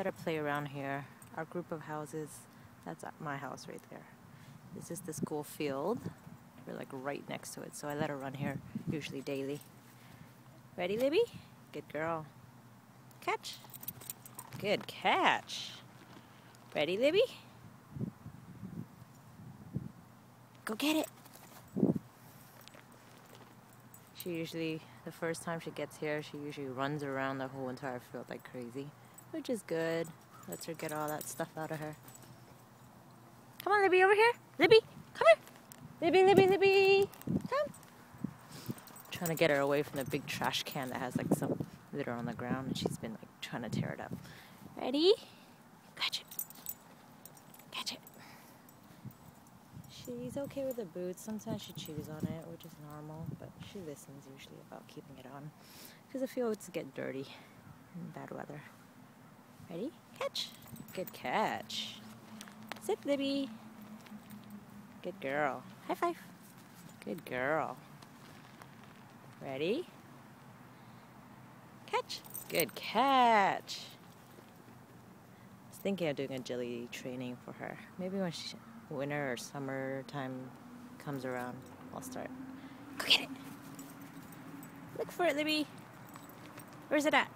Let her play around here. Our group of houses, that's my house right there. This is the school field. We're like right next to it, so I let her run here usually daily. Ready, Libby? Good girl. Catch. Good catch. Ready, Libby? Go get it. She usually, the first time she gets here, she usually runs around the whole entire field like crazy, which is good. Lets her get all that stuff out of her. Come on, Libby, over here. Libby, come here. Libby, Libby, Libby, come. Trying to get her away from the big trash can that has like some litter on the ground, and she's been like trying to tear it up. Ready? Catch it. Catch it. She's okay with the boots. Sometimes she chews on it, which is normal, but she listens usually about keeping it on because the fields get dirty in bad weather. Ready? Catch. Good catch. Sit, Libby. Good girl. High five. Good girl. Ready? Catch. Good catch. I was thinking of doing agility training for her. Maybe when she, winter or summer time comes around, I'll start. Go get it. Look for it, Libby. Where's it at?